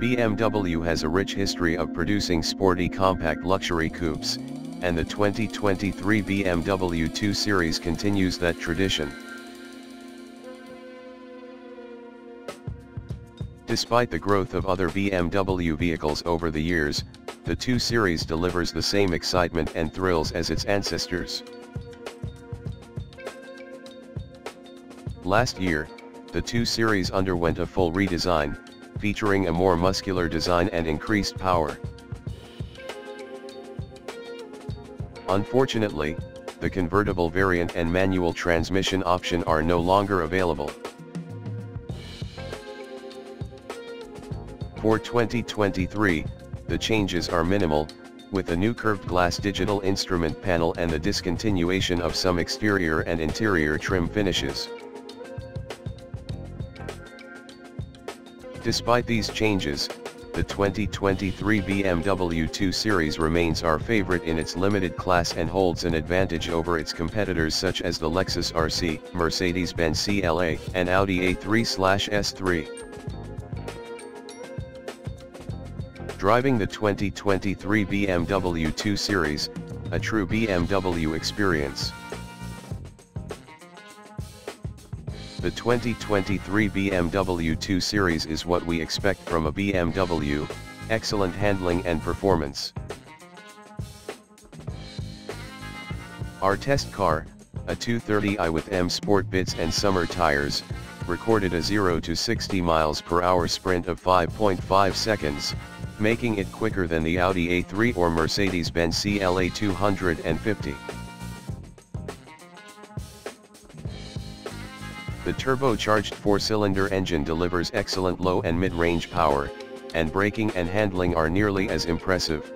BMW has a rich history of producing sporty compact luxury coupes, and the 2023 BMW 2 Series continues that tradition. Despite the growth of other BMW vehicles over the years, the 2 Series delivers the same excitement and thrills as its ancestors. Last year, the 2 Series underwent a full redesign, featuring a more muscular design and increased power. Unfortunately, the convertible variant and manual transmission option are no longer available. For 2023, the changes are minimal, with a new curved glass digital instrument panel and the discontinuation of some exterior and interior trim finishes. Despite these changes, the 2023 BMW 2 Series remains our favorite in its limited class and holds an advantage over its competitors such as the Lexus RC, Mercedes-Benz CLA, and Audi A3/S3. Driving the 2023 BMW 2 Series, a true BMW experience. The 2023 BMW 2 Series is what we expect from a BMW, excellent handling and performance. Our test car, a 230i with M Sport bits and summer tires, recorded a 0 to 60 miles per hour sprint of 5.5 seconds, making it quicker than the Audi A3 or Mercedes-Benz CLA 250. The turbocharged four-cylinder engine delivers excellent low and mid-range power, and braking and handling are nearly as impressive.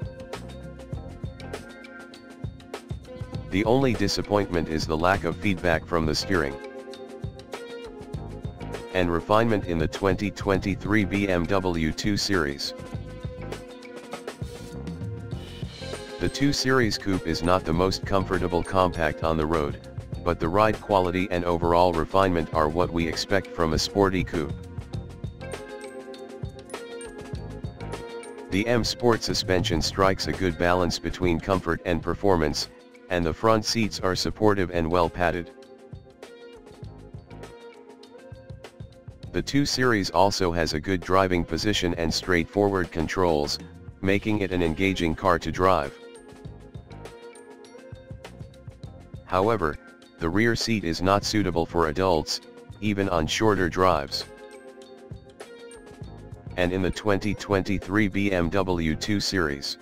The only disappointment is the lack of feedback from the steering. And refinement in the 2023 BMW 2 Series. The 2 Series Coupe is not the most comfortable compact on the road, but the ride quality and overall refinement are what we expect from a sporty coupe. The M Sport suspension strikes a good balance between comfort and performance, and the front seats are supportive and well padded. The 2 Series also has a good driving position and straightforward controls, making it an engaging car to drive. However, the rear seat is not suitable for adults, even on shorter drives. And in the 2023 BMW 2 Series.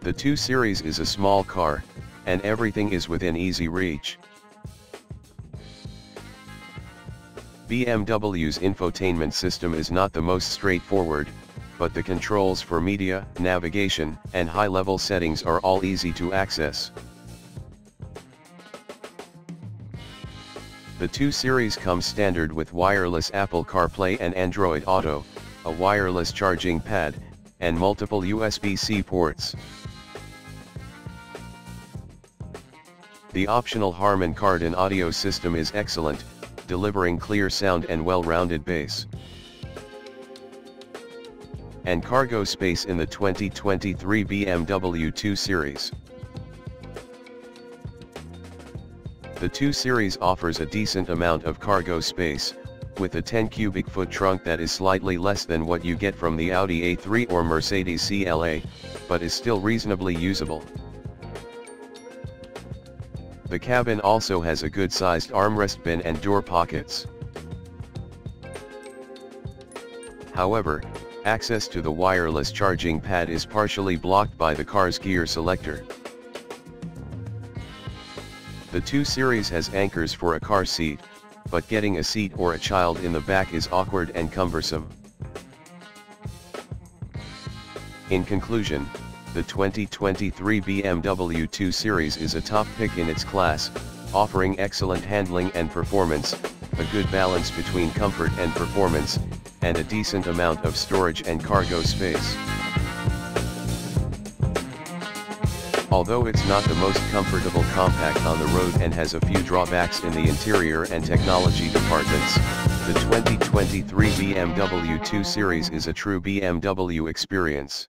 The 2 Series is a small car, and everything is within easy reach. BMW's infotainment system is not the most straightforward, but the controls for media, navigation, and high-level settings are all easy to access. The 2 Series comes standard with wireless Apple CarPlay and Android Auto, a wireless charging pad, and multiple USB-C ports. The optional Harman Kardon audio system is excellent, delivering clear sound and well-rounded bass. And cargo space in the 2023 BMW 2 Series. The 2 Series offers a decent amount of cargo space, with a 10 cubic foot trunk that is slightly less than what you get from the Audi A3 or Mercedes CLA, but is still reasonably usable. The cabin also has a good sized armrest bin and door pockets. However, access to the wireless charging pad is partially blocked by the car's gear selector. The 2 Series has anchors for a car seat, but getting a seat or a child in the back is awkward and cumbersome. In conclusion, the 2023 BMW 2 Series is a top pick in its class, offering excellent handling and performance, a good balance between comfort and performance, and a decent amount of storage and cargo space. Although it's not the most comfortable compact on the road and has a few drawbacks in the interior and technology departments, The 2023 BMW 2 Series is a true BMW experience.